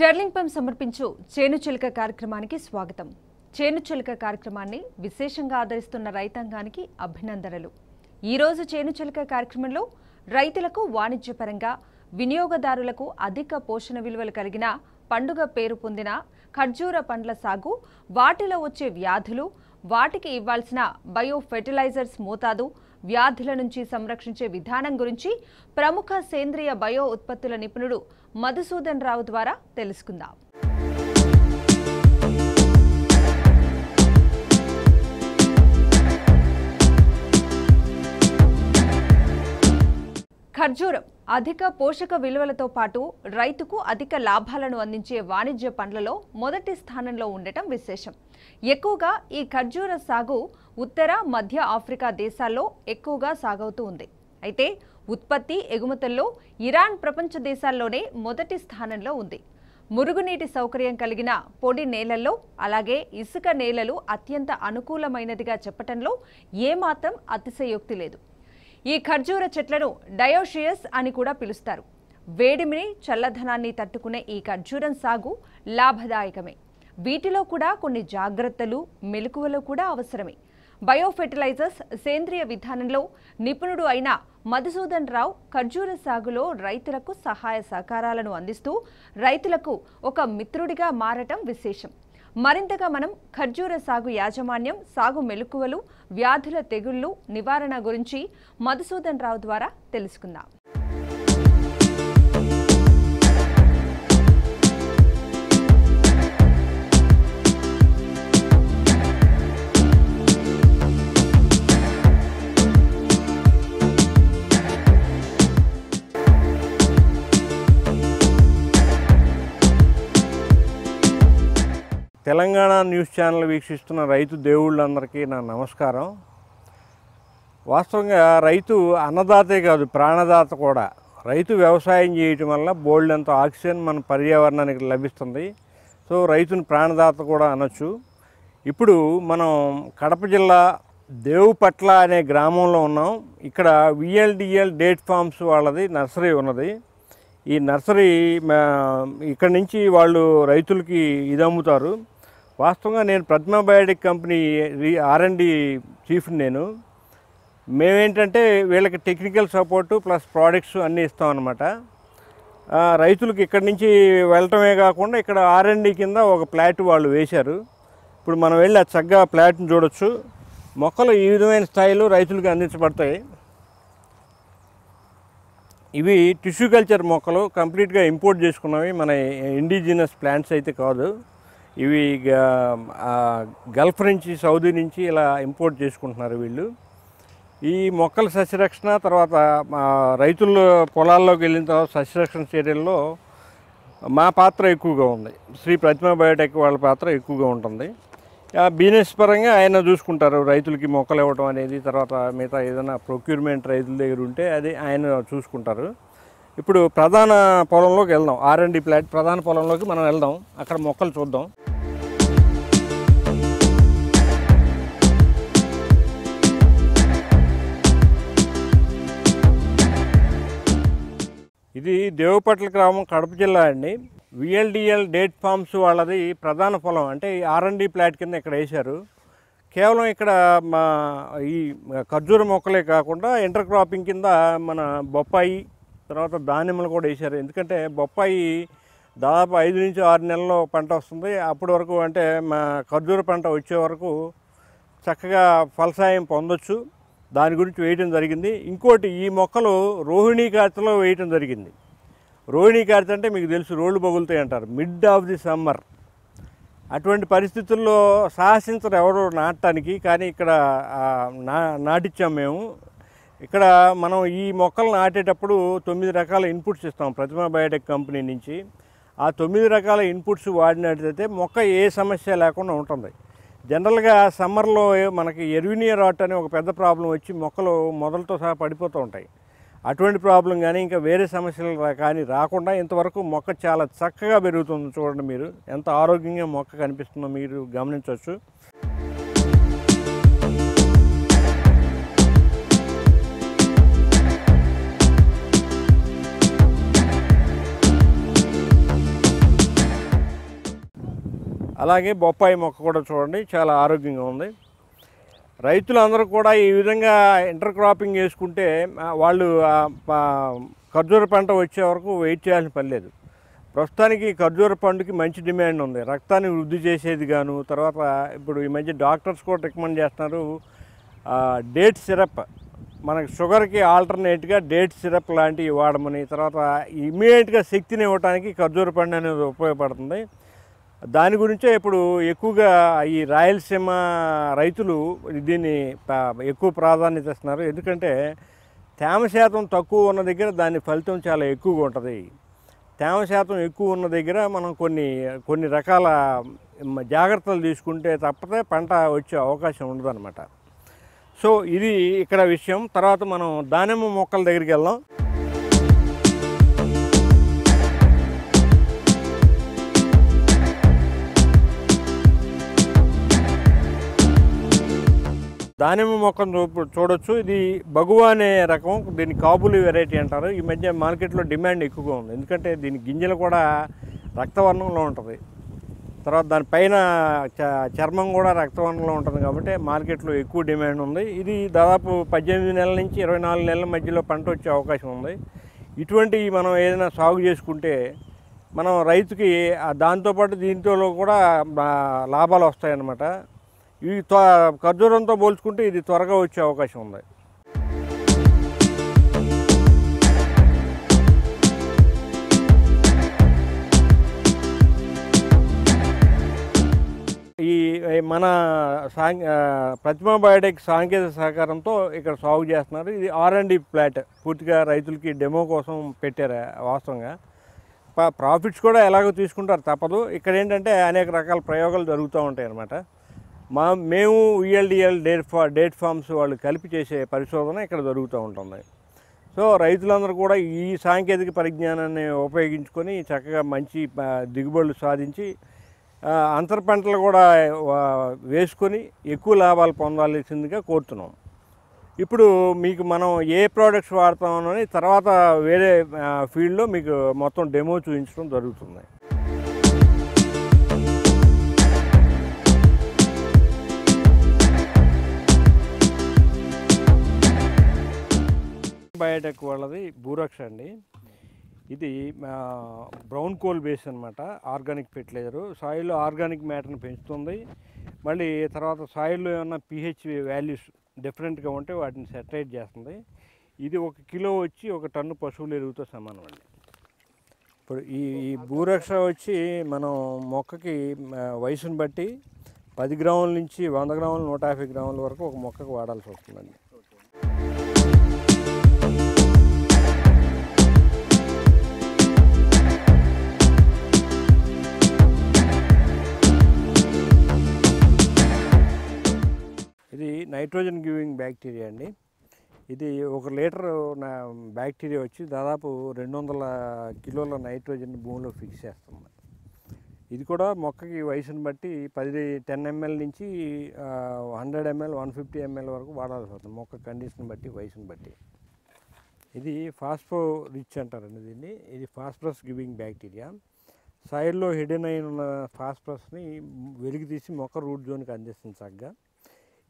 Sterling pump సమర్పించు చేను చిలుక కార్యక్రమానికి స్వాగతం. చేను చిలుక కార్యక్రమాన్ని విశేషంగా ఆదరిస్తున్న రైతాంగానికి అభినందనలు. ఈరోజు చేను చిలుక కార్యక్రమంలో రైతులకు వాణిజ్యపరంగా వినియోగదారులకు అధిక పోషణ విలువలు కలిగిన పండుగ పేరు పొందిన ఖర్జూర పండ్ల సాగు వాటిలో వచ్చే వ్యాధులు వాటికి ఇవ్వాల్సిన బయో ఫెర్టిలైజర్స్ మోతాదు వ్యాధుల నుంచి సంరక్షించే విధానం గురించి ప్రముఖ సేంద్రియ బయో ఉత్పత్తుల నిపుణుడు మధుసూదన్ రావు ద్వారా తెలుసుకుందాం. ఖర్జూరం అధిక పోషక విలువలతో పాటు రైతుకు అధిక లాభాలను అందించే వాణిజ్య పండ్లలో మొదటి స్థానంలో ఉండటం విశేషం. ఎక్కువగా ఈ ఖర్జూర సాగు ఉత్తర మధ్య ఆఫ్రికా దేశాల్లో ఎక్కువగా సాగవుతూ ఉంది. అయితే ఉత్పత్తి ఎగుమతుల్లో ఇరాన్ ప్రపంచ దేశాల్లోనే మొదటి స్థానంలో ఉంది. మురుగునీటి సౌకర్యం కలిగిన పొడి నేలల్లో అలాగే ఇసుక నేలలు అత్యంత అనుకూలమైనదిగా చెప్పటంలో ఏమాత్రం అతిశయోక్తి లేదు. ఈ ఖర్జూర చెట్లను డయోషియస్ అని కూడా పిలుస్తారు. వేడిమిని చల్లదనాన్ని తట్టుకునే ఈ ఖర్జూరం సాగు లాభదాయకమే. వీటిలో కూడా కొన్ని జాగ్రత్తలు మెలకువలు కూడా అవసరమే. బయో ఫెర్టిలైజర్స్ సేంద్రియ విధానంలో నిపుణుడు అయిన మధుసూదన్ రావు ఖర్జూర సాగులో రైతులకు సహాయ సహకారాలను అందిస్తూ రైతులకు ఒక మిత్రుడిగా మారటం విశేషం. మరింతగా మనం ఖర్జూర సాగు యాజమాన్యం సాగు మెలకువలు వ్యాధుల తెగుళ్ళు నివారణ గురించి మధుసూదన్ రావు ద్వారా తెలుసుకుందాం. తెలంగాణ న్యూస్ ఛానల్ వీక్షిస్తున్న రైతు దేవుళ్ళందరికీ నా నమస్కారం. వాస్తవంగా రైతు అన్నదాతే కాదు ప్రాణదాత కూడా. రైతు వ్యవసాయం చేయటం వల్ల బోల్డంత ఆక్సిజన్ మన పర్యావరణానికి లభిస్తుంది. సో రైతుని ప్రాణదాత కూడా అనొచ్చు. ఇప్పుడు మనం కడప జిల్లా దేవుపట్ల అనే గ్రామంలో ఉన్నాం. ఇక్కడ విఎల్డిఎల్ డేట్ ఫార్మ్స్ వాళ్ళది నర్సరీ ఉన్నది. ఈ నర్సరీ మా- ఇక్కడ నుంచి వాళ్ళు రైతులకి ఇది అమ్ముతారు. వాస్తవంగా నేను Pratima biotic company R and chief నేను. మేమేంటంటే వీళ్ళకి టెక్నికల్ సపోర్టు ప్లస్ ప్రోడక్ట్స్ అన్నీ ఇస్తాం అనమాట రైతులకు ఇక్కడి నుంచి వెళ్ళటమే కాకుండా ఇక్కడ ఆర్ఎండి కింద ఒక ప్లాట్ వాళ్ళు వేశారు. ఇప్పుడు మనం వెళ్ళి ఆ చక్కగా ప్లాట్ని చూడొచ్చు. మొక్కలు ఈ విధమైన స్థాయిలో రైతులకు అందించబడతాయి. ఇవి టిష్యూ కల్చర్ మొక్కలు కంప్లీట్గా ఇంపోర్ట్ చేసుకున్నవి మన ఇండిజినస్ ప్లాంట్స్ అయితే కాదు. ఇవి గల్ఫ్ నుంచి సౌదీ నుంచి ఇలా ఇంపోర్ట్ చేసుకుంటున్నారు వీళ్ళు. ఈ మొక్కల సస్యరక్షణ తర్వాత మా రైతుల పొలాల్లోకి వెళ్ళిన తర్వాత సస్యరక్షణ చర్యల్లో మా పాత్ర ఎక్కువగా ఉంది. శ్రీ ప్రతిమ బయోటెక్ వాళ్ళ పాత్ర ఎక్కువగా ఉంటుంది. బిజినెస్ పరంగా ఆయన చూసుకుంటారు రైతులకి మొక్కలు ఇవ్వడం అనేది తర్వాత మిగతా ఏదైనా ప్రొక్యూర్మెంట్ రైతుల దగ్గర ఉంటే అది ఆయన చూసుకుంటారు. ఇప్పుడు ప్రధాన పొలంలోకి వెళ్దాం. ఆర్ అండ్ డి ప్లాట్ ప్రధాన పొలంలోకి మనం వెళ్దాం. అక్కడ మొక్కలు చూద్దాం. ఇది దేవపట్ల గ్రామం కడప జిల్లా అండి. విఎల్డిఎల్ డేట్ ఫార్మ్స్ వాళ్ళది ప్రధాన పొలం. అంటే ఈ ఆర్ఎండి ప్లాట్ కింద ఇక్కడ వేశారు. కేవలం ఇక్కడ మా ఈ ఖర్జూర మొక్కలే కాకుండా ఇంటర్ క్రాపింగ్ కింద మన బొప్పాయి తర్వాత దానిమ్మలు కూడా వేశారు. ఎందుకంటే బొప్పాయి దాదాపు ఐదు నుంచి ఆరు నెలల్లో పంట వస్తుంది. అప్పటి వరకు అంటే మా ఖర్జూర పంట వచ్చే వరకు చక్కగా ఫలసాయం పొందొచ్చు. దాని గురించి వేయటం జరిగింది. ఇంకోటి ఈ మొక్కలు రోహిణీ కార్తెలో వేయటం జరిగింది. రోహిణీ కార్తె అంటే మీకు తెలుసు రోడ్లు బొగులుతాయి అంటారు. Mid of the summer. అటువంటి పరిస్థితుల్లో సాహసించరు ఎవరు నాటడానికి. కానీ ఇక్కడ నా నాటిచ్చాం మేము. ఇక్కడ మనం ఈ మొక్కలు నాటేటప్పుడు తొమ్మిది రకాల ఇన్పుట్స్ ఇస్తాం ప్రతిమ బయోటెక్ కంపెనీ నుంచి. ఆ తొమ్మిది రకాల ఇన్పుట్స్ వాడినట్లయితే మొక్క ఏ సమస్య లేకుండా ఉంటుంది. జనరల్గా సమ్మర్లో మనకి ఎర్వినియర్ రాట్ అనే ఒక పెద్ద ప్రాబ్లం వచ్చి మొక్కలు మొదలతో సహా పడిపోతూ ఉంటాయి. అటువంటి ప్రాబ్లం కానీ ఇంకా వేరే సమస్యలు కానీ రాకుండా ఇంతవరకు మొక్క చాలా చక్కగా పెరుగుతుంది చూడండి మీరు. ఎంత ఆరోగ్యంగా మొక్క కనిపిస్తుందో మీరు గమనించవచ్చు. అలాగే బొప్పాయి మొక్క కూడా చూడండి చాలా ఆరోగ్యంగా ఉంది. రైతులందరూ కూడా ఈ విధంగా ఇంటర్ క్రాపింగ్ చేసుకుంటే వాళ్ళు ఖర్జూర పంట వచ్చే వరకు వెయిట్ చేయాల్సిన పని లేదు. ప్రస్తుతానికి ఖర్జూర పండుకి మంచి డిమాండ్ ఉంది. రక్తాన్ని వృద్ధి చేసేది గాను తర్వాత ఇప్పుడు ఈ మధ్య డాక్టర్స్ కూడా రికమెండ్ చేస్తున్నారు డేట్ సిరప్. మనకి షుగర్కి ఆల్టర్నేట్గా డేట్ సిరప్ లాంటివి వాడమని తర్వాత ఇమీడియట్గా శక్తిని ఇవ్వడానికి ఖర్జూర పండు అనేది ఉపయోగపడుతుంది. దాని గురించే ఇప్పుడు ఎక్కువగా ఈ రాయలసీమ రైతులు దీన్ని ఎక్కువ ప్రాధాన్యత ఇస్తున్నారు. ఎందుకంటే తేమ శాతం తక్కువ ఉన్న దగ్గర దాని ఫలితం చాలా ఎక్కువగా ఉంటుంది. తేమ శాతం ఎక్కువ ఉన్న దగ్గర మనం కొన్ని కొన్ని రకాల జాగ్రత్తలు తీసుకుంటే తప్పితే పంట వచ్చే అవకాశం ఉండదన్నమాట. సో ఇది ఇక్కడ విషయం. తర్వాత మనం దానిమ్మ మొక్కల దగ్గరికి వెళ్దాం. దానిమ్మ మొక్కను చూడొచ్చు. ఇది బగువా అనే రకం. దీన్ని కాబూలి వెరైటీ అంటారు. ఈ మధ్య మార్కెట్లో డిమాండ్ ఎక్కువగా ఉంది. ఎందుకంటే దీని గింజలు కూడా రక్తవర్ణంలో ఉంటుంది. తర్వాత దానిపైన చ- చర్మం కూడా రక్తవర్ణంలో ఉంటుంది కాబట్టి మార్కెట్లో ఎక్కువ డిమాండ్ ఉంది. ఇది దాదాపు పద్దెనిమిది నెలల నుంచి ఇరవై నాలుగు నెలల మధ్యలో పంట వచ్చే అవకాశం ఉంది. ఇటువంటి మనం ఏదైనా సాగు చేసుకుంటే మనం రైతుకి దాంతోపాటు దీంతో కూడా లాభాలు వస్తాయన్నమాట. ఈ త్వ ఖర్జూరంతో పోల్చుకుంటే ఇది త్వరగా వచ్చే అవకాశం ఉంది. ఈ మన సాం ప్రతిమా బయోటెక్ సాంకేతిక సహకారంతో ఇక్కడ సాగు చేస్తున్నారు. ఇది ఆర్ అండ్ డి ప్లాట్ పూర్తిగా రైతులకి డెమో కోసం పెట్టారు వాస్తవంగా. ప్రాఫిట్స్ కూడా ఎలాగో తీసుకుంటారు తప్పదు. ఇక్కడ ఏంటంటే అనేక రకాల ప్రయోగాలు జరుగుతూ ఉంటాయి అన్నమాట మా మేము విఎల్డిఎల్ డేట్ ఫా డేట్ ఫార్మ్స్ వాళ్ళు కలిపి చేసే పరిశోధన ఇక్కడ జరుగుతూ ఉంటుంది. సో రైతులందరూ కూడా ఈ సాంకేతిక పరిజ్ఞానాన్ని ఉపయోగించుకొని చక్కగా మంచి దిగుబడులు సాధించి అంతర పంటలు కూడా వేసుకొని ఎక్కువ లాభాలు పొందాల్సిందిగా కోరుతున్నాం. ఇప్పుడు మీకు మనం ఏ ప్రోడక్ట్స్ వాడతామని తర్వాత వేరే ఫీల్డ్లో మీకు మొత్తం డెమో చూపించడం జరుగుతుంది. బయోటెక్ వాళ్ళది బూరక్స్ అండి. ఇది బ్రౌన్ కోల్ బేస్ అనమాట ఆర్గానిక్ ఫెర్టిలైజరు. సాయిల్లో ఆర్గానిక్ మ్యాటర్ని పెంచుతుంది. మళ్ళీ తర్వాత సాయిల్లో ఏమన్నా పిహెచ్ వాల్యూస్ డిఫరెంట్గా ఉంటే వాటిని సెటరేట్ చేస్తుంది. ఇది ఒక కిలో వచ్చి ఒక టన్ను పశువులు ఎరువుతో సమానం అండి. ఇప్పుడు ఈ ఈ భూరక్ష వచ్చి మనం మొక్కకి వయసును వయసుని బట్టి పది గ్రాముల నుంచి వంద గ్రాములు నూట యాభై గ్రాముల వరకు ఒక మొక్కకు వాడాల్సి వస్తుందండి. నైట్రోజన్ గివింగ్ బ్యాక్టీరియా అండి. ఇది ఒక లీటర్ నా బ్యాక్టీరియా వచ్చి దాదాపు రెండు వందల కిలోల నైట్రోజన్ భూమిలో ఫిక్స్ చేస్తుంది. ఇది కూడా మొక్కకి వయసును బట్టి పది టెన్ ఎంఎల్ నుంచి hundred ML one fifty ML వరకు వాడాల్సి వస్తుంది మొక్క కండిషన్ బట్టి వయసును బట్టి. ఇది ఫాస్ఫో రిచ్ అంటారండి దీన్ని. ఇది ఫాస్ఫరస్ గివింగ్ బ్యాక్టీరియా. సాయిల్లో హిడెన్ అయిన ఉన్న ఫాస్ఫరస్ని వెలికి తీసి మొక్క రూట్ జోన్కి అందిస్తుంది చక్కగా.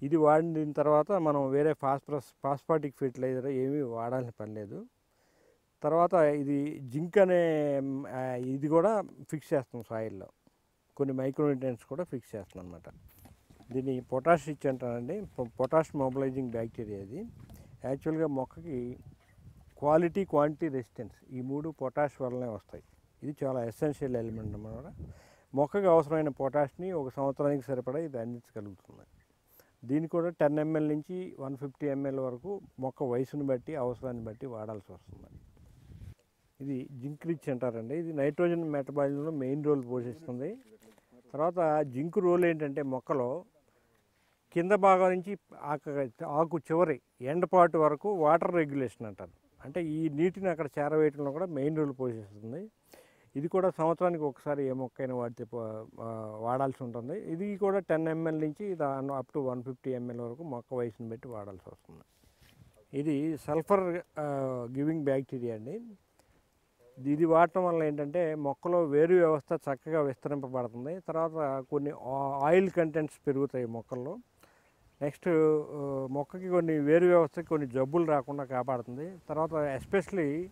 ఇది వాడిన తర్వాత మనం వేరే ఫాస్ఫరస్ ఫాస్ఫాటిక్ ఫెర్టిలైజర్ ఏమీ వాడాల్సిన పని లేదు. తర్వాత ఇది జింక్ అనే ఇది కూడా ఫిక్స్ చేస్తాం సాయిల్లో. కొన్ని మైక్రోన్యూట్రియన్స్ కూడా ఫిక్స్ చేస్తాం అనమాట దీన్ని పొటాష్ ఇచ్చి అంటానండి పొటాష్ మొబిలైజింగ్ బ్యాక్టీరియా ఇది. యాక్చువల్గా మొక్కకి క్వాలిటీ క్వాంటిటీ రెసిస్టెన్స్ ఈ మూడు పొటాష్ వల్లనే వస్తాయి. ఇది చాలా ఎసెన్షియల్ ఎలిమెంట్ అన్నమాట. మొక్కకు అవసరమైన పొటాష్ని ఒక సంవత్సరానికి సరిపడా ఇది అందించగలుగుతుంది. దీన్ని కూడా టెన్ ఎంఎల్ నుంచి వన్ ఫిఫ్టీ ఎంఎల్ వరకు మొక్క వయసును బట్టి అవసరాన్ని బట్టి వాడాల్సి వస్తుంది. ఇది జింక్ రిచ్ అంటారండి. ఇది నైట్రోజన్ మెటబాలిజంలో మెయిన్ రోల్ పోషిస్తుంది. తర్వాత జింక్ రోల్ ఏంటంటే మొక్కలో కింద భాగం నుంచి ఆకు ఆకు చివరి ఎండపాటు వరకు వాటర్ రెగ్యులేషన్ అంటారు. అంటే ఈ నీటిని అక్కడ చేరవేయటంలో కూడా మెయిన్ రోల్ పోషిస్తుంది. ఇది కూడా సంవత్సరానికి ఒకసారి ఏ మొక్కైనా వాడితే వాడాల్సి ఉంటుంది. ఇది కూడా టెన్ ఎంఎల్ నుంచి up to one fifty ML వరకు మొక్క వయసుని బట్టి వాడాల్సి వస్తుంది. ఇది సల్ఫర్ గివింగ్ బ్యాక్టీరియా అండి. ఇది వాడటం వల్ల ఏంటంటే మొక్కలో వేరు వ్యవస్థ చక్కగా విస్తరింపబడుతుంది. తర్వాత కొన్ని ఆ- ఆయిల్ కంటెంట్స్ పెరుగుతాయి మొక్కల్లో. నెక్స్ట్ మొక్కకి కొన్ని వేరు వ్యవస్థకి కొన్ని జబ్బులు రాకుండా కాపాడుతుంది. తర్వాత ఎస్పెషలీ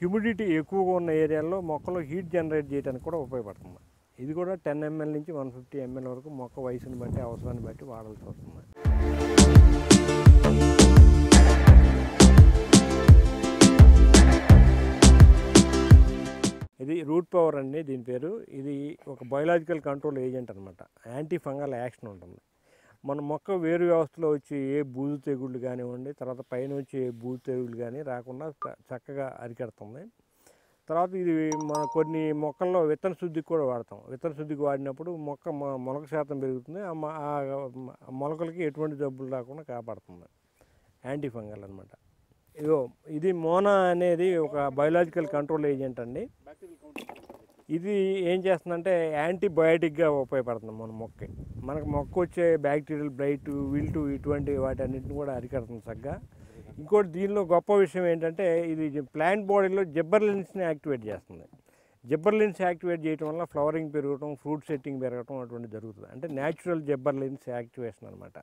హ్యూమిడిటీ ఎక్కువగా ఉన్న ఏరియాల్లో మొక్కలో హీట్ జనరేట్ చేయడానికి కూడా ఉపయోగపడుతుంది. ఇది కూడా టెన్ ఎంఎల్ నుంచి వన్ ఫిఫ్టీ ఎంఎల్ వరకు మొక్క వయసుని బట్టి అవసరాన్ని బట్టి వాడాల్సి వస్తుంది. ఇది రూట్ పవర్ అండి దీని పేరు. ఇది ఒక బయోలాజికల్ కంట్రోల్ ఏజెంట్ అనమాట యాంటీ ఫంగల్ యాక్షన్ ఉంటుంది. మన మొక్క వేరు వ్యవస్థలో వచ్చి ఏ బూజు తెగుళ్ళు కానివ్వండి తర్వాత పైన వచ్చి ఏ బూజు తెగుళ్ళు కానీ రాకుండా చక్కగా అరికెడుతుంది. తర్వాత ఇది మన కొన్ని మొక్కల్లో విత్తన శుద్ధికి కూడా వాడతాం. విత్తన శుద్ధికి వాడినప్పుడు మొక్క మొ- మొలక శాతం పెరుగుతుంది. ఆ మొలకలకి ఎటువంటి జబ్బులు రాకుండా కాపాడుతుంది. యాంటీ ఫంగల్ అనమాట ఇదో ఇది మోనా అనేది ఒక బయోలాజికల్ కంట్రోల్ ఏజెంట్ అండి. ఇది ఏం చేస్తుందంటే యాంటీబయాటిక్గా ఉపయోగపడుతుంది మన మొక్కకి మనకు మొక్క వచ్చే బ్యాక్టీరియల్ బ్లైట్ విల్టు ఇటువంటి వాటి అన్నింటిని కూడా అరికడుతుంది చక్కగా ఇంకోటి దీనిలో గొప్ప విషయం ఏంటంటే ఇది ప్లాంట్ బాడీలో జబ్బర్లిన్స్ని యాక్టివేట్ చేస్తుంది. జబ్బర్లిన్స్ యాక్టివేట్ చేయడం వల్ల ఫ్లవరింగ్ పెరగటం ఫ్రూట్ సెట్టింగ్ పెరగటం అటువంటి జరుగుతుంది. అంటే న్యాచురల్ జబ్బర్లిన్స్ యాక్టివేషన్ అనమాట.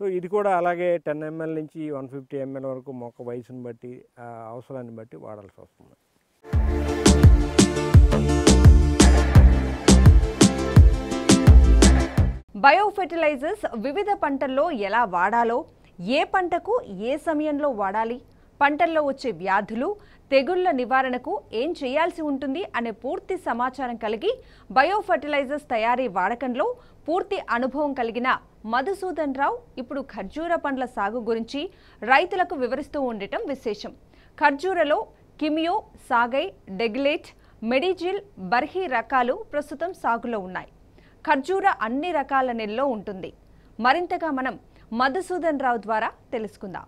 సో ఇది కూడా అలాగే టెన్ ఎంఎల్ నుంచి వన్ ఫిఫ్టీ ఎంఎల్ వరకు మొక్క వయసుని బట్టి ఆ అవసరాన్ని బట్టి వాడాల్సి వస్తుంది. బయో ఫెర్టిలైజర్స్ వివిధ పంటల్లో ఎలా వాడాలో ఏ పంటకు ఏ సమయంలో వాడాలి పంటల్లో వచ్చే వ్యాధులు తెగుళ్ళ నివారణకు ఏం చేయాల్సి ఉంటుంది అనే పూర్తి సమాచారం కలిగి బయో ఫెర్టిలైజర్స్ తయారీ వాడకంలో పూర్తి అనుభవం కలిగిన మధుసూదన్ రావు ఇప్పుడు ఖర్జూర పండ్ల సాగు గురించి రైతులకు వివరిస్తూ ఉండటం విశేషం. ఖర్జూరలో కిమియో సాగై డెగ్లేట్ మెడిజిల్ బర్హీ రకాలు ప్రస్తుతం సాగులో ఉన్నాయి. ఖర్జూర అన్ని రకాల నెలలో ఉంటుంది. మరింతగా మనం మధుసూదన్ రావు ద్వారా తెలుసుకుందాం.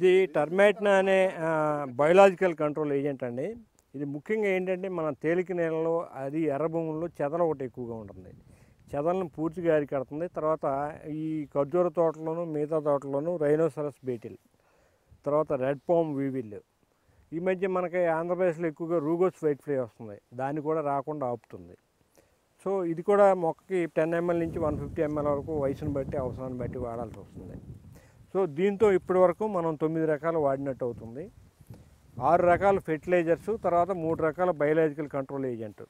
ఇది టర్మాటిన్ అనే బయోలాజికల్ కంట్రోల్ ఏజెంట్ అండి. ఇది ముఖ్యంగా ఏంటంటే మన తేలిక నేలలో అది ఎర్ర భూముల్లో చెదల ఒకటి ఎక్కువగా ఉంటుంది. చెదలను పూర్తిగా అరికడుతుంది. తర్వాత ఈ ఖర్జూర తోటలోను మిగతా తోటలోను రైనోసరస్ బీటిల్ తర్వాత రెడ్ పామ్ వీవిల్ ఈ మధ్య మనకి ఆంధ్రప్రదేశ్లో ఎక్కువగా రూగోస్ వైట్ ఫ్లై వస్తుంది. దాన్ని కూడా రాకుండా ఆపుతుంది. సో ఇది కూడా మొక్కకి టెన్ ఎంఎల్ నుంచి వన్ ఫిఫ్టీ ఎంఎల్ వరకు వయసును బట్టి అవసరాన్ని బట్టి వాడాల్సి వస్తుంది. సో దీంతో ఇప్పటి వరకు మనం తొమ్మిది రకాలు వాడినట్టు అవుతుంది. ఆరు రకాల ఫెర్టిలైజర్స్ తర్వాత మూడు రకాల బయలాజికల్ కంట్రోల్ ఏజెంట్.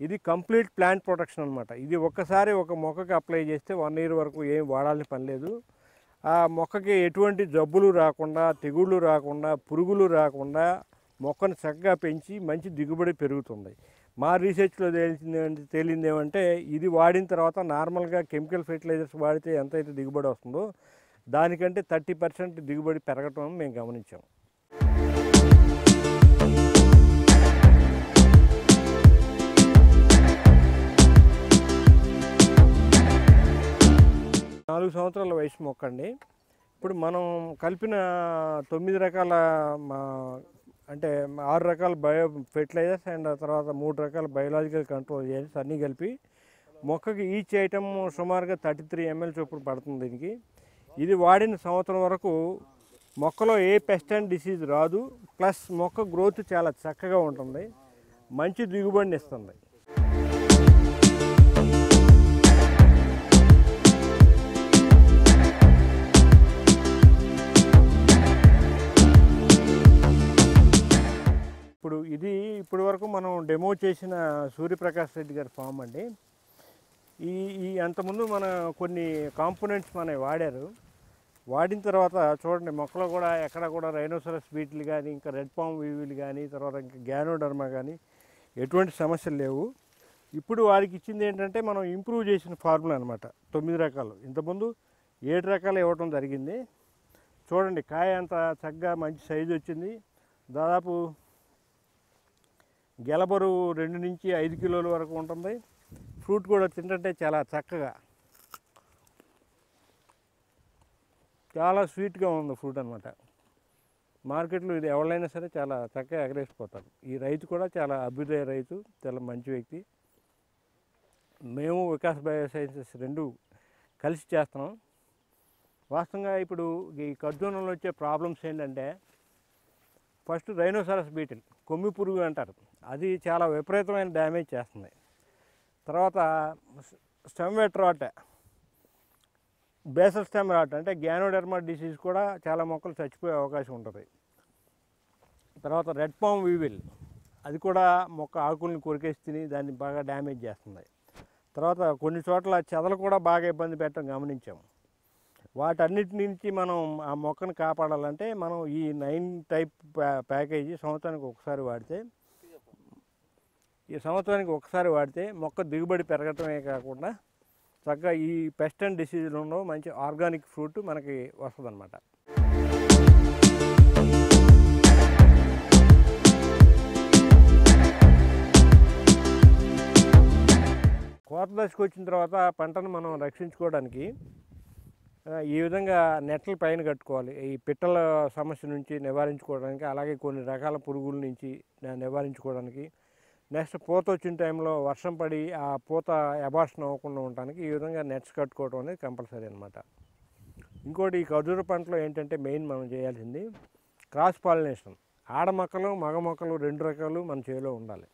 ఇది కంప్లీట్ ప్లాంట్ ప్రొటెక్షన్ అనమాట ఇది ఒక్కసారి ఒక మొక్కకి అప్లై చేస్తే వన్ ఇయర్ వరకు ఏం వాడాల్సిన పని లేదు. ఆ మొక్కకి ఎటువంటి జబ్బులు రాకుండా తెగుళ్ళు రాకుండా పురుగులు రాకుండా మొక్కను చక్కగా పెంచి మంచి దిగుబడి పెరుగుతుంది. మా రీసెర్చ్లో తేలింది ఏంటి- తేలింది ఏమంటే ఇది వాడిన తర్వాత నార్మల్గా కెమికల్ ఫెర్టిలైజర్స్ వాడితే ఎంతైతే దిగుబడి వస్తుందో దానికంటే థర్టీ పర్సెంట్ దిగుబడి పెరగటం మేము గమనించాం. నాలుగు సంవత్సరాల వయసు మొక్క అండి ఇప్పుడు మనం కలిపిన తొమ్మిది రకాల మా అంటే ఆరు రకాల బయో ఫెర్టిలైజర్స్ అండ్ తర్వాత మూడు రకాల బయోలాజికల్ కంట్రోల్ ఏజెంట్స్ అన్నీ కలిపి మొక్కకి ఈచ్ ఐటమ్ సుమారుగా థర్టీ త్రీ ఎంఎల్ చొప్పున పడుతుంది దీనికి. ఇది వాడిన సంవత్సరం వరకు మొక్కలో ఏ పెస్ట్ అండ్ డిసీజ్ రాదు ప్లస్ మొక్క గ్రోత్ చాలా చక్కగా ఉంటుంది మంచి దిగుబడిని ఇస్తుంది. ఇప్పుడు ఇది ఇప్పటి వరకు మనం డెమో చేసిన సూర్యప్రకాష్ రెడ్డి గారి ఫామ్ అండి. ఈ ఈ అంతకుముందు మన కొన్ని కాంపోనెంట్స్ మన వాడారు. వాడిన తర్వాత చూడండి మొక్కలు కూడా ఎక్కడ కూడా రైనోసరస్ బీట్లు కానీ ఇంకా రెడ్ పామ్ వీవిలు కానీ తర్వాత ఇంకా గ్యానోడర్మా కానీ ఎటువంటి సమస్యలు లేవు. ఇప్పుడు వారికి ఇచ్చింది ఏంటంటే మనం ఇంప్రూవ్ చేసిన ఫార్ములా అనమాట తొమ్మిది రకాలు. ఇంతకుముందు ఏడు రకాలు ఇవ్వటం జరిగింది. చూడండి కాయ అంత చక్కగా మంచి సైజు వచ్చింది. దాదాపు గెలబరువు రెండు నుంచి ఐదు కిలోల వరకు ఉంటుంది. ఫ్రూట్ కూడా తింటుంటే చాలా చక్కగా. చాలా స్వీట్గా ఉంది ఫ్రూట్ అనమాట మార్కెట్లో ఇది ఎవరైనా సరే చాలా చక్కగా ఎగరేసిపోతారు. ఈ రైతు కూడా చాలా అభ్యుదయ రైతు చాలా మంచి వ్యక్తి. మేము వికాస్ బయోసైన్సెస్ రెండు కలిసి చేస్తున్నాం. వాస్తవంగా ఇప్పుడు ఈ ఖర్జూరంలో వచ్చే ప్రాబ్లమ్స్ ఏంటంటే ఫస్ట్ రైనోసారస్ బీటిల్ కొమ్మి పురుగు అంటారు. అది చాలా విపరీతమైన డ్యామేజ్ చేస్తుంది. తర్వాత stem wet rot basal stem rot అంటే గ్యానోడెర్మా డిసీజ్ కూడా చాలా మొక్కలు చచ్చిపోయే అవకాశం ఉంటుంది. తర్వాత రెడ్ పామ్ వీవిల్. అది కూడా మొక్క ఆకుల్ని కొరికేసి తిని దాన్ని బాగా డ్యామేజ్ చేస్తుంది. తర్వాత కొన్ని చోట్ల చెదలు కూడా బాగా ఇబ్బంది పెట్టడం గమనించాం. వాటన్నిటి నుంచి మనం ఆ మొక్కను కాపాడాలంటే మనం ఈ నైన్ టైప్ ప్యా- ప్యాకేజీ సంవత్సరానికి ఒకసారి వాడితే ఈ సంవత్సరానికి ఒకసారి వాడితే మొక్క దిగుబడి పెరగటమే కాకుండా చక్కగా ఈ పెస్ట్ అండ్ డిసీజ్లో మంచి ఆర్గానిక్ ఫ్రూట్ మనకి వస్తుందన్నమాట. కోత దశకు వచ్చిన తర్వాత పంటను మనం రక్షించుకోవడానికి ఈ విధంగా నెట్ల పైన కట్టుకోవాలి. ఈ పిట్టల సమస్య నుంచి నివారించుకోవడానికి అలాగే కొన్ని రకాల పురుగుల నుంచి నివారించుకోవడానికి నెక్స్ట్ పూత వచ్చిన టైంలో వర్షం పడి ఆ పూత ఎబాషన్ అవ్వకుండా ఉండడానికి ఈ విధంగా నెట్స్ కట్టుకోవడం అనేది కంపల్సరీ అనమాట ఇంకోటి ఈ ఖర్జూర పంటలో ఏంటంటే మెయిన్ మనం చేయాల్సింది క్రాస్ పాలినేషన్. ఆడ మొక్కలు మగ మొక్కలు రెండు రకాలు మన చేలో ఉండాలి.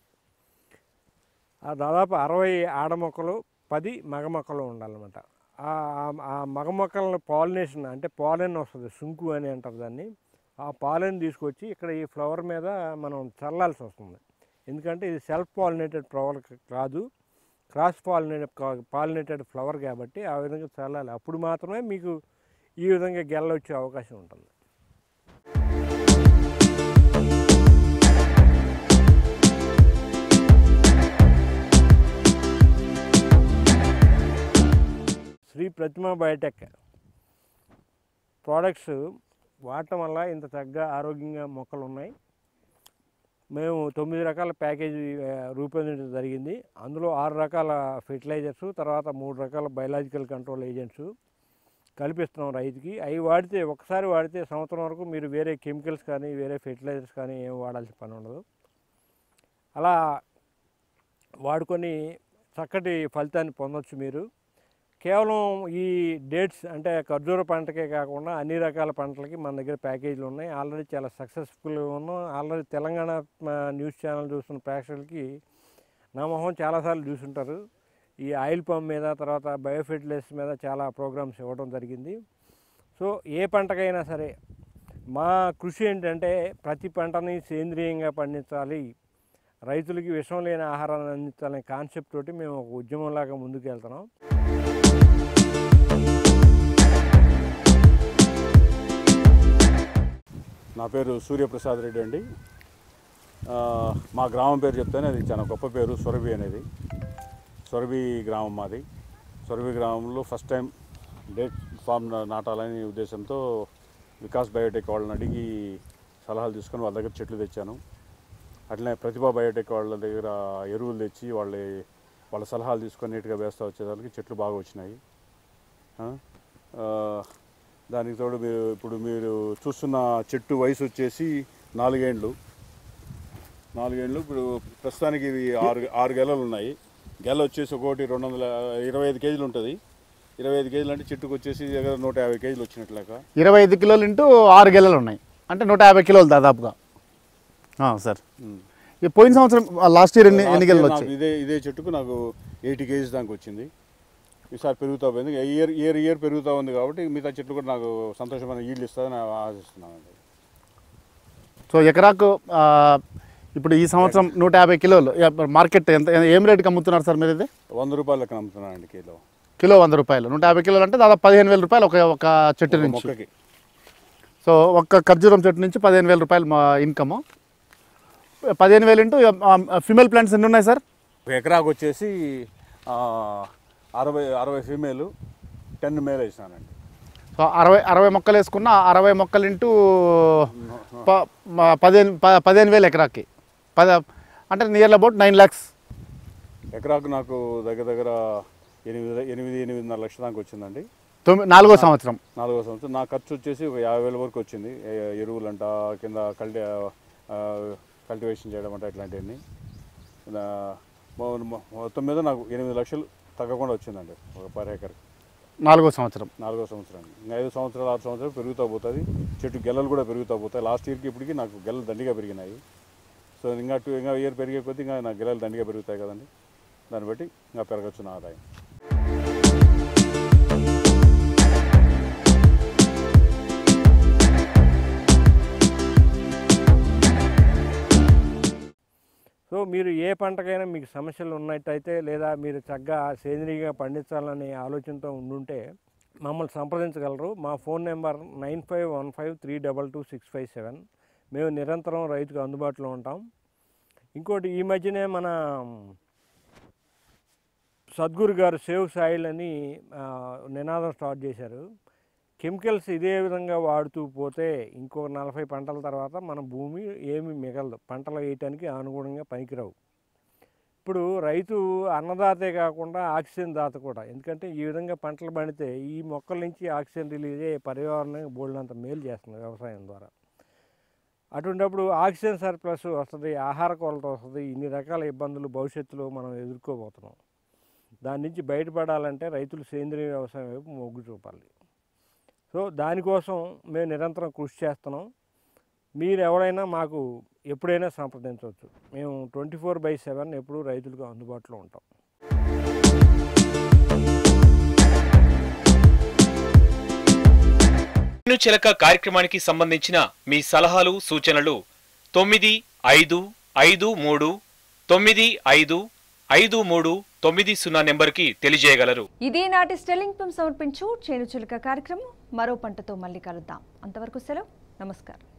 ఆ దాదాపు అరవై ఆడ మొక్కలు పది మగ మొక్కలు ఉండాలన్నమాట. ఆ ఆ మగ మొక్కలను పాలినేషన్ అంటే పాలెన్ వస్తుంది సుంకు అని అంటారు దాన్ని. ఆ పాలెన్ తీసుకొచ్చి ఇక్కడ ఈ ఫ్లవర్ మీద మనం చల్లాల్సి వస్తుంది. ఎందుకంటే ఇది సెల్ఫ్ పాలినేటెడ్ ఫ్లవర్ కాదు. క్రాస్ పాలినేటెడ్ పాలినేటెడ్ ఫ్లవర్ కాబట్టి ఆ విధంగా చల్లాలి. అప్పుడు మాత్రమే మీకు ఈ విధంగా గెల్ల వచ్చే అవకాశం ఉంటుంది. శ్రీ ప్రతిమ బయోటెక్ ప్రోడక్ట్స్ వాడటం వల్ల ఇంత చక్కగా ఆరోగ్యంగా మొక్కలు ఉన్నాయి. మేము తొమ్మిది రకాల ప్యాకేజీ రూపొందించడం జరిగింది. అందులో ఆరు రకాల ఫెర్టిలైజర్స్ తర్వాత మూడు రకాల బయలాజికల్ కంట్రోల్ ఏజెంట్స్ కల్పిస్తున్నాం రైతుకి. అవి వాడితే ఒకసారి వాడితే సంవత్సరం వరకు మీరు వేరే కెమికల్స్ కానీ వేరే ఫెర్టిలైజర్స్ కానీ ఏం వాడాల్సిన పని ఉండదు. అలా వాడుకొని చక్కటి ఫలితాన్ని పొందొచ్చు మీరు. కేవలం ఈ డేట్స్ అంటే ఖర్జూర పంటకే కాకుండా అన్ని రకాల పంటలకి మన దగ్గర ప్యాకేజీలు ఉన్నాయి. ఆల్రెడీ చాలా సక్సెస్ఫుల్గా ఉన్నాం. ఆల్రెడీ తెలంగాణ న్యూస్ ఛానల్ చూస్తున్న ప్రేక్షకులకి నా మొహం చాలాసార్లు చూసుంటారు. ఈ ఆయిల్ పంప్ మీద తర్వాత బయోఫెర్టిలైజర్స్ మీద చాలా ప్రోగ్రామ్స్ ఇవ్వడం జరిగింది. సో ఏ పంటకైనా సరే మా కృషి ఏంటంటే ప్రతి పంటని సేంద్రియంగా పండించాలి. రైతులకి విషం లేని ఆహారాన్ని అందించాలనే కాన్సెప్ట్ తోటి మేము ఒక ఉద్యమంలాగా ముందుకు వెళ్తున్నాం నా పేరు సూర్యప్రసాద్ రెడ్డి అండి. మా గ్రామం పేరు చెప్తేనే అది చాలా గొప్ప పేరు సొరబి అనేది. సొరబి గ్రామం మాది. సొరబి గ్రామంలో ఫస్ట్ టైం డేట్ ఫామ్ నాటాలని నాటాలనే ఉద్దేశంతో వికాస్ బయోటెక్ వాళ్ళని అడిగి సలహాలు తీసుకొని వాళ్ళ దగ్గర చెట్లు తెచ్చాను. అట్లనే ప్రతిభా బయోటెక్ వాళ్ళ దగ్గర ఎరువులు తెచ్చి వాళ్ళ వాళ్ళ సలహాలు తీసుకొని నీట్గా వేస్తూ వచ్చేదానికి చెట్లు బాగా వచ్చినాయి. దానికి తోడు మీరు ఇప్పుడు మీరు చూస్తున్న చెట్టు వయసు వచ్చేసి నాలుగేండ్లు. నాలుగేండ్లు ఇప్పుడు ప్రస్తుతానికి ఇవి ఆరు ఆరు గెలలు ఉన్నాయి. గెల వచ్చేసి ఒకటి రెండు వందల ఇరవై ఐదు కేజీలు ఉంటుంది. ఇరవై ఐదు కేజీలు అంటే చెట్టుకు వచ్చేసి దగ్గర నూట యాభై కేజీలు వచ్చినట్లేక. ఇరవై ఐదు కిలోలు ఇంటూ ఆరు గెలలు ఉన్నాయి. అంటే నూట యాభై కిలోలు దాదాపుగా. సార్. పోయిన సంవత్సరం లాస్ట్ ఇయర్ ఎన్ని ఎన్ని గెలలు వచ్చాయి? ఇదే ఇదే చెట్టుకు నాకు ఎయిటీ కేజీస్ దాకా వచ్చింది. ఈసారి పెరుగుతూ పోయింది. ఇయర్ ఇయర్ ఇయర్ పెరుగుతూ ఉంది కాబట్టి మిగతా చెట్లు కూడా నాకు సంతోషమైన ఈళ్ళు ఇస్తుందని ఆశిస్తున్నాను సో ఎకరాకు ఇప్పుడు ఈ సంవత్సరం నూట యాభై కిలోలు. మార్కెట్ ఎంత ఏం రేటుకి అమ్ముతున్నారు సార్ మీరు ఇది వంద రూపాయలు లెక్కన అమ్ముతున్నానండి కిలో. కిలో వంద రూపాయలు. నూట యాభై కిలోలు అంటే దాదాపు పదిహేను వేల రూపాయలు ఒక ఒక చెట్టు నుంచి. సో ఒక్క ఖర్జూరం చెట్టు నుంచి పదిహేను వేల రూపాయలు మా ఇన్కమ్. పదిహేను వేలు ఇంటూ ఫిమేల్ ప్లాంట్స్ ఎన్ని ఉన్నాయి సార్? ఒక ఎకరాకు వచ్చేసి అరవై అరవై ఫీమేల్ టెన్ మేల్ వేసినానండి. సో అరవై అరవై మొక్కలు వేసుకున్న అరవై మొక్కలు ఇంటూ పదిహేను ప- పదిహేను వేలు ఎకరాకి. పద అంటే నియర్లీ అబౌట్ నైన్ ల్యాక్స్ ఎకరాకు నాకు దగ్గర దగ్గర ఎనిమిది ఎనిమిది ఎనిమిదిన్నర లక్షల దాకా వచ్చిందండి. తొమ్మిది నాలుగో సంవత్సరం. నాలుగో సంవత్సరం. నా ఖర్చు వచ్చేసి ఒక యాభై వేల వరకు వచ్చింది. ఎరువులంట కింద కల్టి కల్టివేషన్ చేయడం అంట ఇట్లాంటివన్నీ. నా- మొ- మొ- మొత్తం మీద నాకు ఎనిమిది లక్షలు తగ్గకుండా వచ్చిందండి ఒక పర్ ఏకర్ నాలుగో సంవత్సరం. నాలుగో సంవత్సరానికి ఇంకా ఐదు సంవత్సరాలు ఆరు సంవత్సరాలు పెరుగుతూ పోతుంది. చెట్టు గెల్లలు కూడా పెరుగుతూ పోతాయి. లాస్ట్ ఇయర్కి ఇప్పటికి నాకు గెల్లలు దండిగా పెరిగినాయి. సో ఇంకా టూ ఇంకా ఇయర్ పెరిగే కొద్దీ ఇంకా నాకు గెల్లలు దండిగా పెరుగుతాయి కదండి. దాన్ని బట్టి ఇంకా పెరగచ్చు నా ఆదాయం. సో మీరు ఏ పంటకైనా మీకు సమస్యలు ఉన్నట్టయితే లేదా మీరు చక్కగా సేంద్రీయంగా పండించాలనే ఆలోచనతో ఉండుంటే మమ్మల్ని సంప్రదించగలరు. మా phone number nine five one five three double two six five seven. మేము నిరంతరం రైతుకు అందుబాటులో ఉంటాం. ఇంకోటి ఈ మధ్యనే మన సద్గురు గారు సేవ్ సాయిల్ అని నినాదం స్టార్ట్ చేశారు. కెమికల్స్ ఇదే విధంగా వాడుతూ పోతే ఇంకో నలభై పంటల తర్వాత మన భూమి ఏమి మిగలదు. పంటలు వేయటానికి అనుగుణంగా పనికిరావు. ఇప్పుడు రైతు అన్నదాతే కాకుండా ఆక్సిజన్ దాత కూడా. ఎందుకంటే ఈ విధంగా పంటలు పండితే ఈ మొక్కల నుంచి ఆక్సిజన్ రిలీజ్ అయ్యే పర్యావరణానికి బోల్డంత మేలు చేస్తుంది వ్యవసాయం ద్వారా. అటువంటిప్పుడు ఆక్సిజన్ సర్ప్లస్ వస్తుంది ఆహార కొరత వస్తుంది ఇన్ని రకాల ఇబ్బందులు భవిష్యత్తులో మనం ఎదుర్కోబోతున్నాం. దాని నుంచి బయటపడాలంటే రైతులు సేంద్రీయ వ్యవసాయం వైపు మొగ్గు చూపాలి. సో దానికోసం మేము నిరంతరం కృషి చేస్తున్నాం. మీరు ఎవరైనా మాకు ఎప్పుడైనా సంప్రదించవచ్చు. మేము ట్వంటీ ఫోర్ బై సెవెన్ ఎప్పుడూ రైతులకు అందుబాటులో ఉంటాం. చిలక కార్యక్రమానికి సంబంధించిన మీ సలహాలు సూచనలు తొమ్మిది ఐదు ఐదు మూడు తొమ్మిది ఐదు ఐదు మూడు తొమ్మిది సున్నా నెంబర్కి తెలియజేయగలరు. ఇది నాటి స్టెల్లింగ్ సమర్పించు చేను చిలుక కార్యక్రమం. మరో పంటతో మళ్ళీ కలుద్దాం. అంతవరకు సెలవు. నమస్కారం.